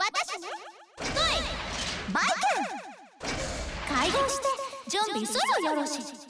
私ね。V バイケン開業して。準備するよろしい。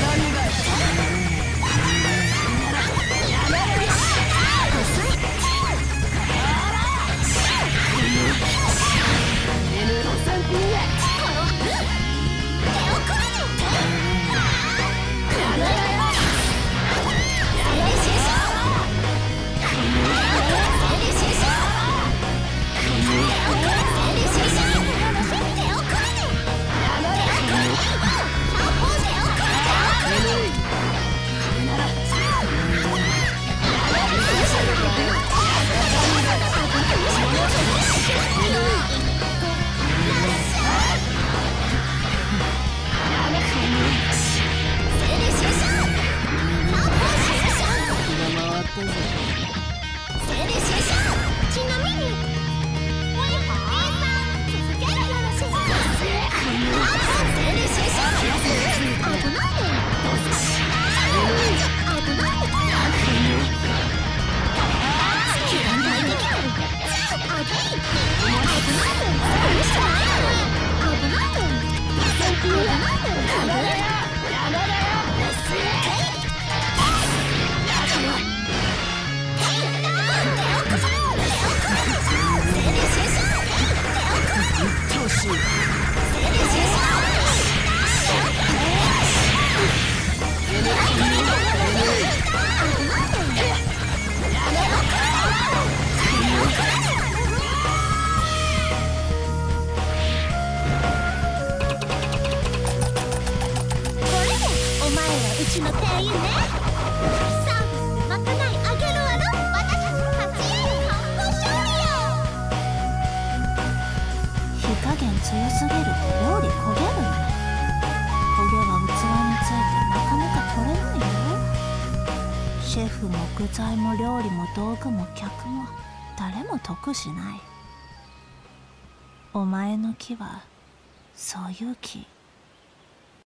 誰が誰がちの店員ねサービスでまかないあげる。わろ私たち勝ち発泡勝利よ火加減強すぎると料理焦げるね焦げは器についてなかなか取れないよ。シェフも具材も料理も道具も客も誰も得しない。お前の木はそういう木